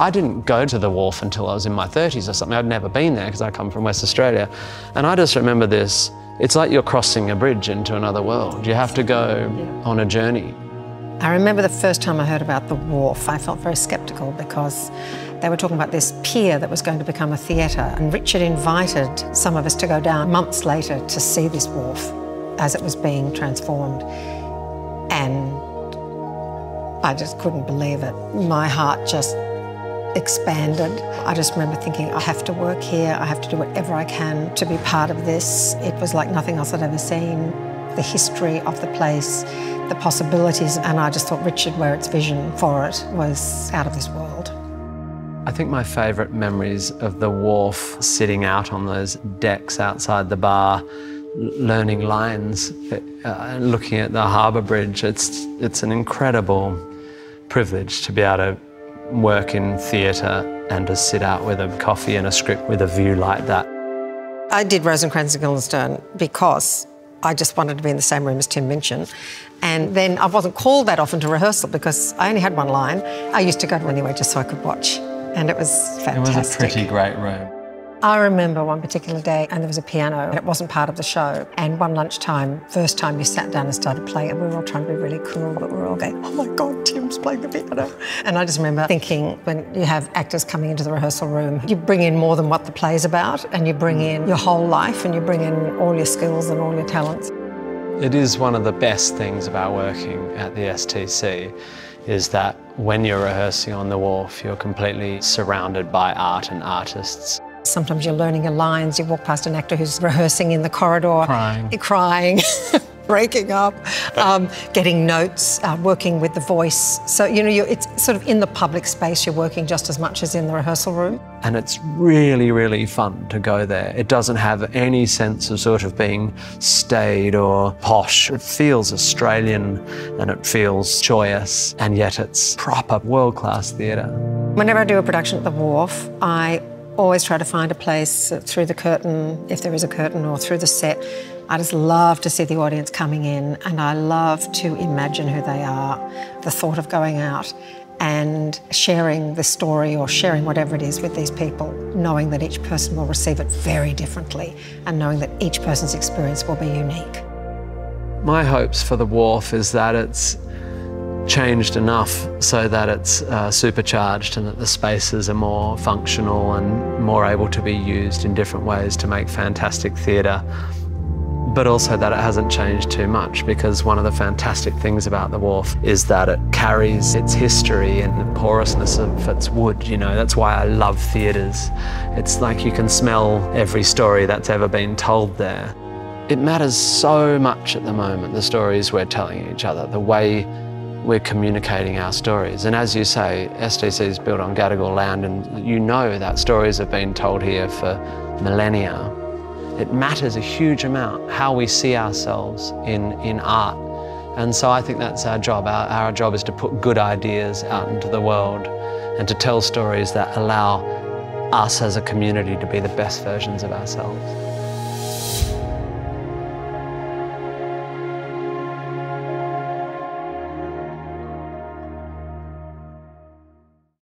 I didn't go to the wharf until I was in my 30s or something. I'd never been there because I come from West Australia. And I just remember this it's like you're crossing a bridge into another world. You have to go on a journey. I remember the first time I heard about the wharf, I felt very sceptical because they were talking about this pier that was going to become a theatre. And Richard invited some of us to go down months later to see this wharf as it was being transformed. And I just couldn't believe it. My heart just expanded. I just remember thinking, I have to work here, I have to do whatever I can to be part of this. It was like nothing else I'd ever seen. The history of the place, the possibilities, and I just thought Richard Wherrett's vision for it was out of this world. I think my favourite memories of the wharf, sitting out on those decks outside the bar, learning lines, uh, looking at the harbour bridge. It's, it's an incredible privilege to be able to work in theatre and to sit out with a coffee and a script with a view like that. I did Rosencrantz and Guildenstern because I just wanted to be in the same room as Tim Minchin. And then I wasn't called that often to rehearsal because I only had one line. I used to go to anyway just so I could watch. And it was fantastic. It was a pretty great room. I remember one particular day, and there was a piano, and it wasn't part of the show. And one lunchtime, first time you sat down and started playing, and we were all trying to be really cool, but we were all going, oh my God, Tim's playing the piano. And I just remember thinking when you have actors coming into the rehearsal room, you bring in more than what the play's about, and you bring in your whole life, and you bring in all your skills and all your talents. It is one of the best things about working at the STC is that when you're rehearsing on the wharf, you're completely surrounded by art and artists. Sometimes you're learning your lines, you walk past an actor who's rehearsing in the corridor, crying, crying breaking up, um, getting notes, uh, working with the voice. So, you know, it's sort of in the public space, you're working just as much as in the rehearsal room. And it's really, really fun to go there. It doesn't have any sense of sort of being staid or posh. It feels Australian and it feels joyous, and yet it's proper world class theatre. Whenever I do a production at the Wharf, I always try to find a place through the curtain, if there is a curtain, or through the set. I just love to see the audience coming in and I love to imagine who they are. The thought of going out and sharing the story or sharing whatever it is with these people, knowing that each person will receive it very differently and knowing that each person's experience will be unique. My hopes for the wharf is that it's changed enough so that it's uh, supercharged and that the spaces are more functional and more able to be used in different ways to make fantastic theatre. But also that it hasn't changed too much because one of the fantastic things about the wharf is that it carries its history and the porousness of its wood, you know, that's why I love theatres. It's like you can smell every story that's ever been told there. It matters so much at the moment, the stories we're telling each other, the way we're communicating our stories. And as you say, STC is built on Gadigal land and you know that stories have been told here for millennia. It matters a huge amount how we see ourselves in, in art. And so I think that's our job. Our, our job is to put good ideas out into the world and to tell stories that allow us as a community to be the best versions of ourselves.